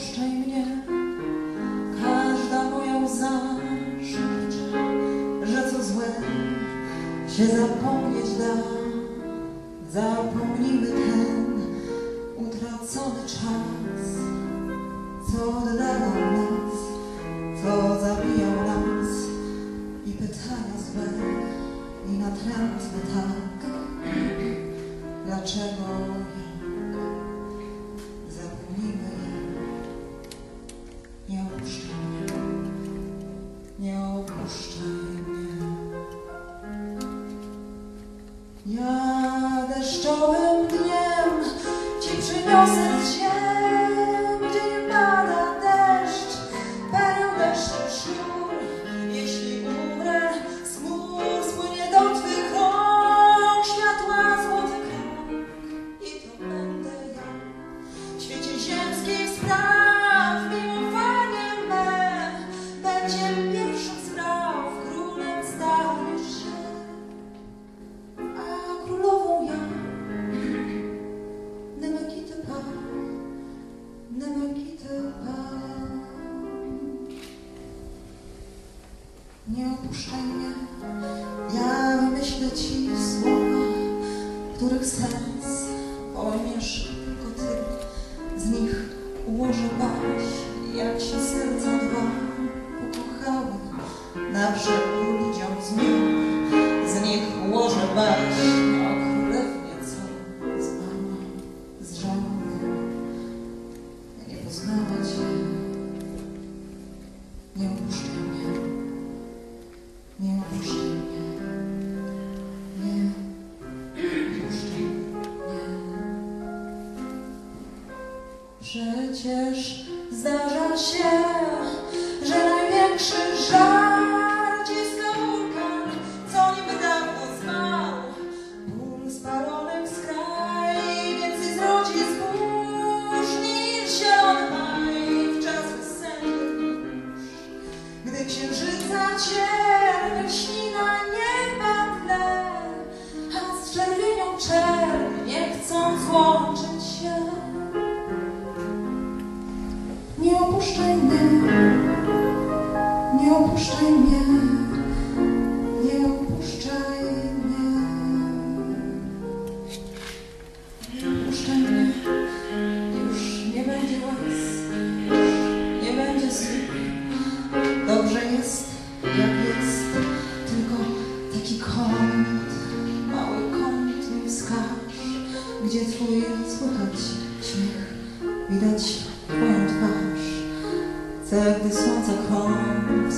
opuszczaj mnie. Każda moja łza szepcze, że co złe się zapomnieć da. Zapomnimy ten utracony czas, co oddalał nas, co zabijał nas i pytania złe i natrętne tak. Dlaczego Ja deszczowym dniem Ci przyniosę ziem, Nie opuszczaj mnie, ja wymyślę Ci słowa, których sens pojmiesz tylko Ty. Z nich ułożę baś, jak się serca dwa ukochały na brzegu Przecież zdarza się, że największy żar gdzie twój słychać śmiech, widać twoją twarz. Chcę, gdy słońce być